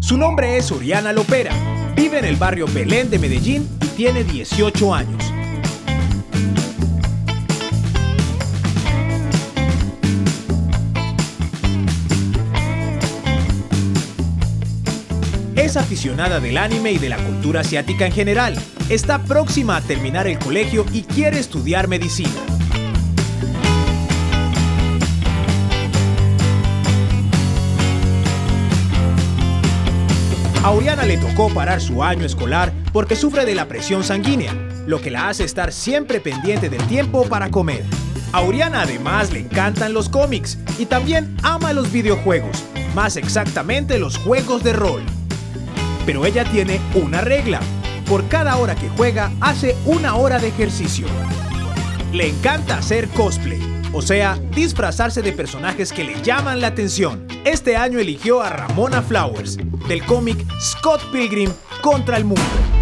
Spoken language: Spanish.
Su nombre es Oriana Lopera, vive en el barrio Belén de Medellín y tiene 18 años. Es aficionada del anime y de la cultura asiática en general. Está próxima a terminar el colegio y quiere estudiar medicina. A Oriana le tocó parar su año escolar porque sufre de la presión sanguínea, lo que la hace estar siempre pendiente del tiempo para comer. A además le encantan los cómics y también ama los videojuegos, más exactamente los juegos de rol. Pero ella tiene una regla. Por cada hora que juega, hace una hora de ejercicio. Le encanta hacer cosplay, o sea, disfrazarse de personajes que le llaman la atención. Este año eligió a Ramona Flowers, del cómic Scott Pilgrim contra el Mundo.